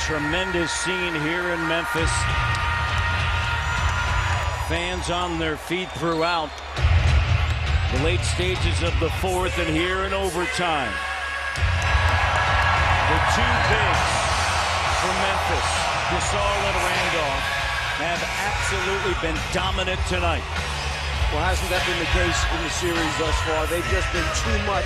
Tremendous scene here in Memphis. Fans on their feet throughout the late stages of the fourth and here in overtime. The two bigs for Memphis, Gasol and Randolph, have absolutely been dominant tonight. Well, hasn't that been the case in the series thus far? They've just been too much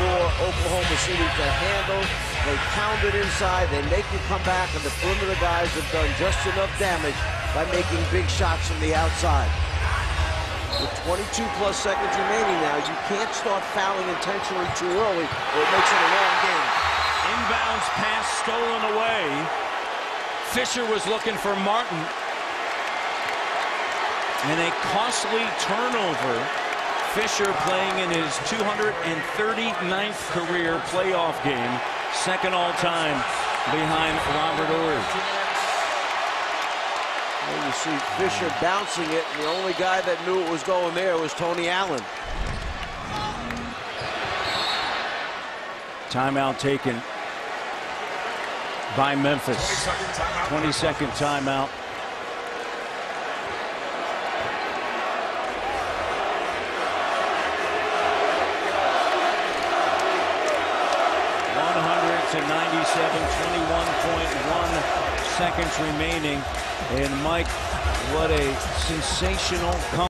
for Oklahoma City to handle. They pound it inside. They make you come back, and the perimeter guys have done just enough damage by making big shots from the outside. With 22 plus seconds remaining now, you can't start fouling intentionally too early, or it makes it a long game. Inbounds pass stolen away. Fisher was looking for Martin. And a costly turnover. Fisher playing in his 239th career playoff game. Second all time behind Robert. And you see Fisher bouncing it, and the only guy that knew it was going there was Tony Allen. Timeout taken by Memphis. 20 second timeout. To 97, 21.1 seconds remaining. And Mike, what a sensational